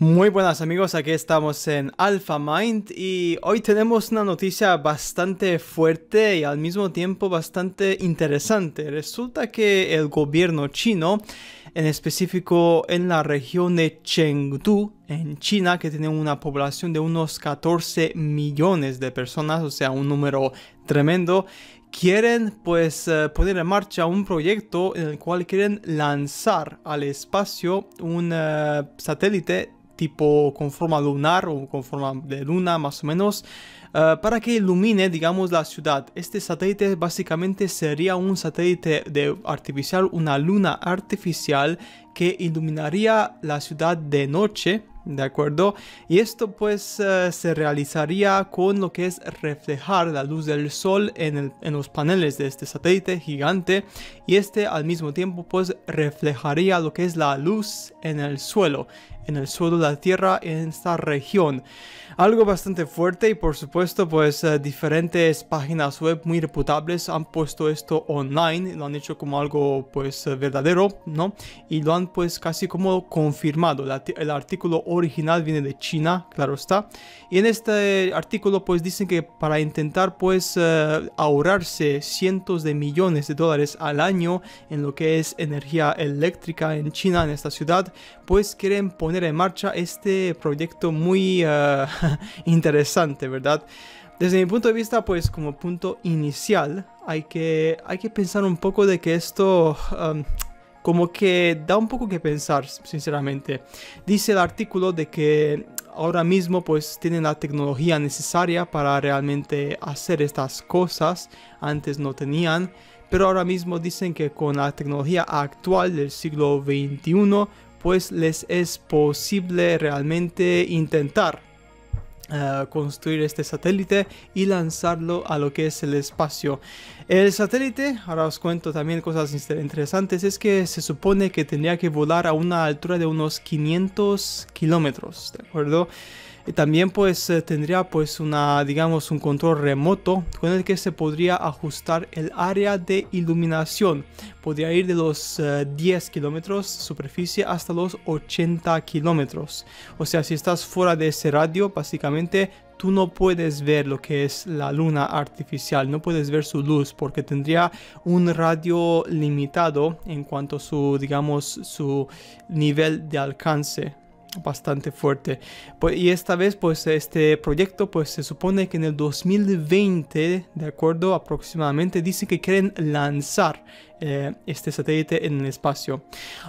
Muy buenas amigos, aquí estamos en Alpha Mind y hoy tenemos una noticia bastante fuerte y al mismo tiempo bastante interesante. Resulta que el gobierno chino, en específico en la región de Chengdu, en China, que tiene una población de unos 14 millones de personas, o sea, un número tremendo, quieren pues eh, poner en marcha un proyecto en el cual quieren lanzar al espacio un eh, satélite tipo con forma lunar o con forma de luna más o menos, eh, para que ilumine, digamos, la ciudad. Este satélite básicamente sería un satélite de artificial, una luna artificial que iluminaría la ciudad de noche ¿de acuerdo? Y esto pues eh, se realizaría con lo que es reflejar la luz del sol en, en, los paneles de este satélite gigante y este al mismo tiempo pues reflejaría lo que es la luz en el suelo en el suelo de la Tierra en esta región. Algo bastante fuerte y por supuesto pues eh, diferentes páginas web muy reputables han puesto esto online, lo han hecho como algo pues eh, verdadero, ¿no? Y lo han pues casi como confirmado. el artículo original viene de China, claro está. Y en este artículo pues dicen que para intentar pues eh, ahorrarse cientos de millones de dólares al año en lo que es energía eléctrica en China, en esta ciudad, pues quieren poner en marcha este proyecto muy eh, interesante, ¿verdad? Desde mi punto de vista, pues como punto inicial, hay que, hay que pensar un poco de que esto como que da un poco que pensar, sinceramente. Dice el artículo de que ahora mismo pues tienen la tecnología necesaria para realmente hacer estas cosas, antes no tenían, pero ahora mismo dicen que con la tecnología actual del siglo XXI pues les es posible realmente intentar eh, construir este satélite y lanzarlo a lo que es el espacio. El satélite, ahora os cuento también cosas interesantes, es que se supone que tendría que volar a una altura de unos 500 kilómetros, ¿de acuerdo? También pues eh, tendría pues una digamos un control remoto con el que se podría ajustar el área de iluminación. Podría ir de los 10 eh, kilómetros superficie hasta los 80 kilómetros. O sea si estás fuera de ese radio básicamente tú no puedes ver lo que es la luna artificial, no puedes ver su luz porque tendría un radio limitado en cuanto a su, digamos, su nivel de alcance bastante fuerte. Pues, y esta vez, pues este proyecto, pues se supone que en el 2020, de acuerdo aproximadamente, dice que quieren lanzar eh, este satélite en el espacio.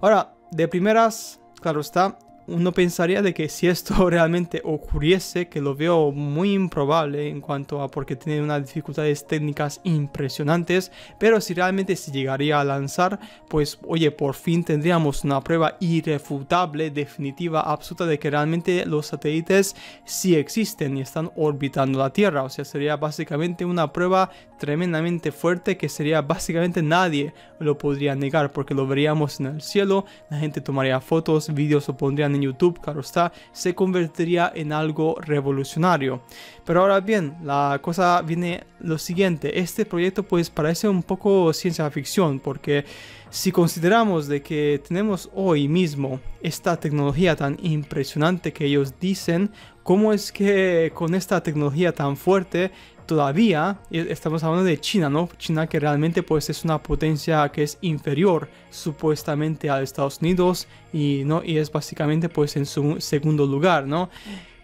Ahora, de primeras, claro está, uno pensaría de que si esto realmente ocurriese, que lo veo muy improbable en cuanto a porque tiene unas dificultades técnicas impresionantes, pero si realmente se llegaría a lanzar, pues oye, por fin tendríamos una prueba irrefutable, definitiva, absoluta de que realmente los satélites sí existen y están orbitando la Tierra, o sea, sería básicamente una prueba tremendamente fuerte que sería básicamente nadie lo podría negar porque lo veríamos en el cielo, la gente tomaría fotos, vídeos o pondrían en YouTube, claro está, se convertiría en algo revolucionario. Pero ahora bien, la cosa viene lo siguiente, este proyecto pues parece un poco ciencia ficción porque si consideramos de que tenemos hoy mismo esta tecnología tan impresionante que ellos dicen, ¿cómo es que con esta tecnología tan fuerte todavía estamos hablando de China, ¿no? China que realmente pues es una potencia que es inferior supuestamente a Estados Unidos y, ¿no? y es básicamente pues en su segundo lugar, ¿no?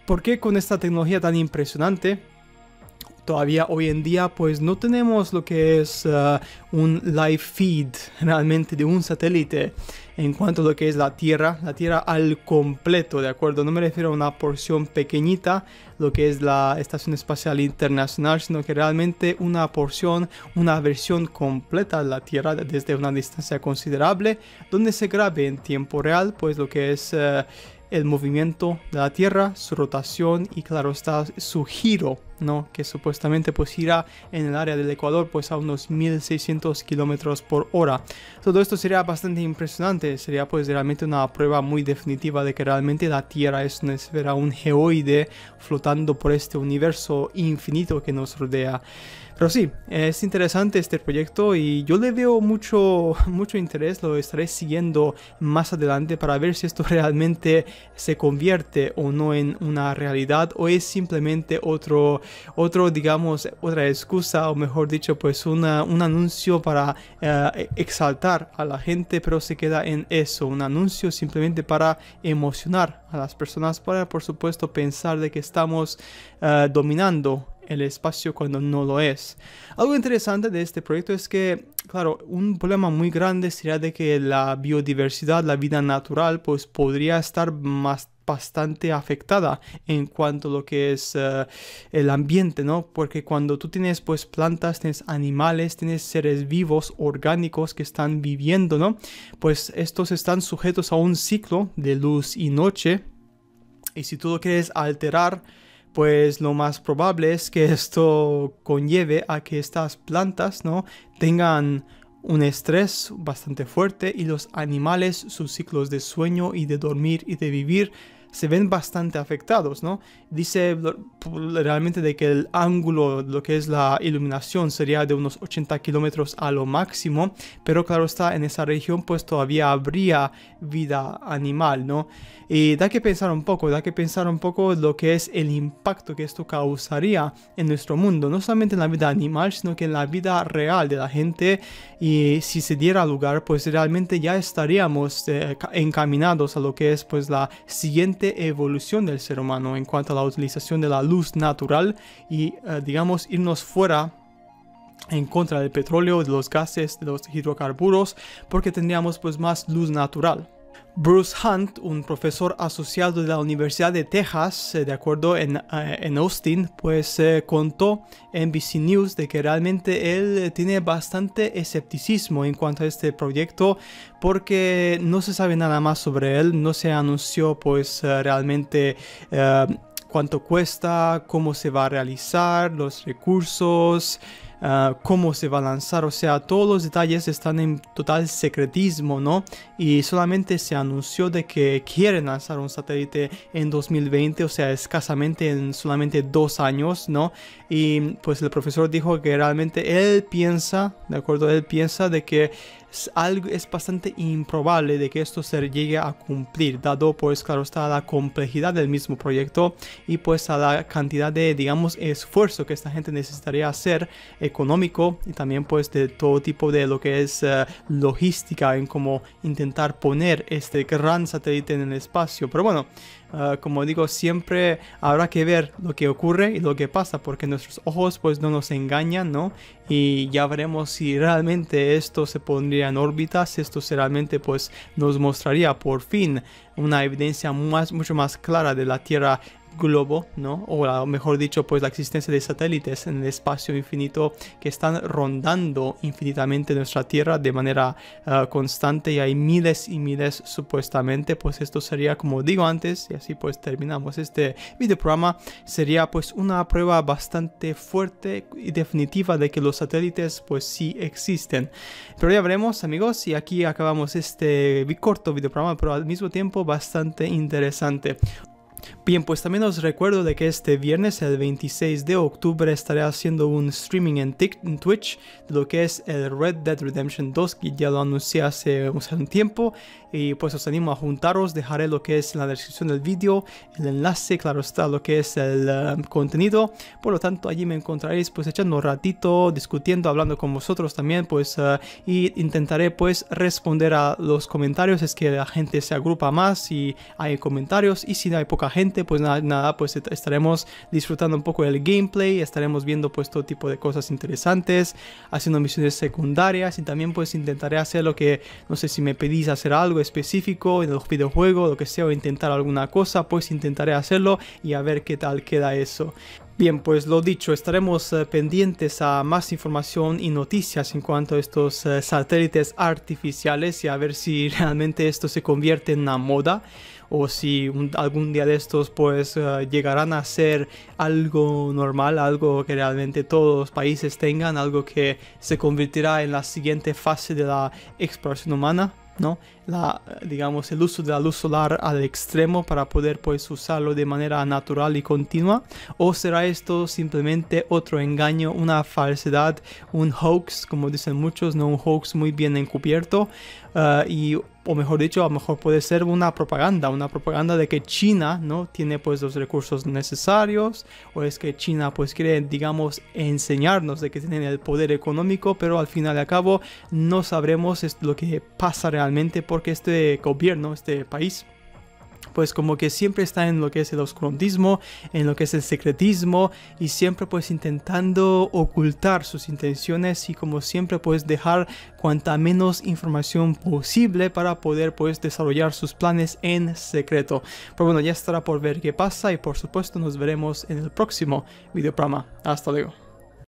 ¿Por qué con esta tecnología tan impresionante? Todavía hoy en día pues no tenemos lo que es uh, un live feed realmente de un satélite en cuanto a lo que es la Tierra, la Tierra al completo, ¿de acuerdo? No me refiero a una porción pequeñita, lo que es la Estación Espacial Internacional, sino que realmente una porción, una versión completa de la Tierra desde una distancia considerable, donde se grabe en tiempo real pues lo que es... Uh, el movimiento de la Tierra, su rotación y claro está su giro ¿no? Que supuestamente pues irá en el área del Ecuador pues a unos 1600 kilómetros por hora. Todo esto sería bastante impresionante, sería pues realmente una prueba muy definitiva de que realmente la Tierra es una esfera, un geoide flotando por este universo infinito que nos rodea. Pero sí, es interesante este proyecto y yo le veo mucho, mucho interés, lo estaré siguiendo más adelante para ver si esto realmente se convierte o no en una realidad o es simplemente otro, otro digamos, otra excusa o mejor dicho, pues una, un anuncio para eh, exaltar a la gente, pero se queda en eso, un anuncio simplemente para emocionar a las personas, para por supuesto pensar de que estamos eh, dominando el espacio cuando no lo es. Algo interesante de este proyecto es que, claro, un problema muy grande sería de que la biodiversidad, la vida natural, pues podría estar más bastante afectada en cuanto a lo que es eh, el ambiente, ¿no? Porque cuando tú tienes pues plantas, tienes animales, tienes seres vivos, orgánicos que están viviendo, ¿no? Pues estos están sujetos a un ciclo de luz y noche. Y si tú lo quieres alterar, pues lo más probable es que esto conlleve a que estas plantas no tengan un estrés bastante fuerte y los animales sus ciclos de sueño y de dormir y de vivir se ven bastante afectados, ¿no? Dice realmente de que el ángulo, lo que es la iluminación, sería de unos 80 kilómetros a lo máximo, pero claro está, en esa región pues todavía habría vida animal, ¿no? Y da que pensar un poco, da que pensar un poco lo que es el impacto que esto causaría en nuestro mundo, no solamente en la vida animal, sino que en la vida real de la gente y si se diera lugar, pues realmente ya estaríamos eh, encaminados a lo que es pues la siguiente evolución del ser humano en cuanto a la utilización de la luz natural y eh, digamos irnos fuera en contra del petróleo, de los gases, de los hidrocarburos, porque tendríamos pues más luz natural. Bruce Hunt, un profesor asociado de la Universidad de Texas, eh, de acuerdo en, eh, en Austin, pues eh, contó en NBC News de que realmente él tiene bastante escepticismo en cuanto a este proyecto porque no se sabe nada más sobre él, no se anunció pues realmente cuánto cuesta, cómo se va a realizar, los recursos, Ah, cómo se va a lanzar, o sea, todos los detalles están en total secretismo, ¿no? Y solamente se anunció de que quieren lanzar un satélite en 2020, o sea, escasamente en solamente dos años, ¿no? Y pues el profesor dijo que realmente él piensa, de acuerdo, él piensa de que es, algo, es bastante improbable de que esto se llegue a cumplir, dado pues claro está la complejidad del mismo proyecto y pues a la cantidad de digamos esfuerzo que esta gente necesitaría hacer económico y también pues de todo tipo de lo que es eh, logística en cómo intentar poner este gran satélite en el espacio. Pero bueno, Ah, como digo, siempre habrá que ver lo que ocurre y lo que pasa, porque nuestros ojos pues no nos engañan, ¿no? Y ya veremos si realmente esto se pondría en órbita, si esto realmente pues nos mostraría por fin una evidencia más, mucho más clara de la Tierra globo, ¿no? O mejor dicho, pues la existencia de satélites en el espacio infinito que están rondando infinitamente nuestra Tierra de manera ah, constante y hay miles y miles supuestamente, pues esto sería como digo antes y así pues terminamos este video programa, sería pues una prueba bastante fuerte y definitiva de que los satélites pues sí existen. Pero ya veremos amigos y aquí acabamos este corto video programa pero al mismo tiempo bastante interesante. Bien, pues también os recuerdo de que este viernes, el 26 de octubre, estaré haciendo un streaming en, Twitch de lo que es el Red Dead Redemption 2, que ya lo anuncié hace, un tiempo. Y pues os animo a juntaros, dejaré lo que es en la descripción del vídeo, el enlace, claro está, lo que es el um, contenido. Por lo tanto, allí me encontraréis pues echando un ratito, discutiendo, hablando con vosotros también, pues uh, y intentaré pues responder a los comentarios, es que la gente se agrupa más y hay comentarios y si hay poca gente, pues nada, nada, pues estaremos disfrutando un poco del gameplay, estaremos viendo pues todo tipo de cosas interesantes, haciendo misiones secundarias y también pues intentaré hacer lo que, no sé si me pedís hacer algo específico en los videojuegos, lo que sea, o intentar alguna cosa, pues intentaré hacerlo y a ver qué tal queda eso. Bien, pues lo dicho, estaremos eh, pendientes a más información y noticias en cuanto a estos eh, satélites artificiales y a ver si realmente esto se convierte en una moda o si algún día de estos pues eh, llegarán a ser algo normal, algo que realmente todos los países tengan, algo que se convertirá en la siguiente fase de la exploración humana. ¿no? La, digamos, el uso de la luz solar al extremo para poder pues usarlo de manera natural y continua o será esto simplemente otro engaño, una falsedad, un hoax, como dicen muchos, no un hoax muy bien encubierto uh, y o mejor dicho, a lo mejor puede ser una propaganda, una propaganda de que China no tiene pues los recursos necesarios o es que China pues quiere digamos enseñarnos de que tienen el poder económico, pero al final de al cabo no sabremos lo que pasa realmente porque este gobierno, este país pues como que siempre está en lo que es el oscurantismo, en lo que es el secretismo y siempre pues intentando ocultar sus intenciones y como siempre pues dejar cuanta menos información posible para poder pues desarrollar sus planes en secreto. Pero bueno, ya estará por ver qué pasa y por supuesto nos veremos en el próximo videoprograma. Hasta luego.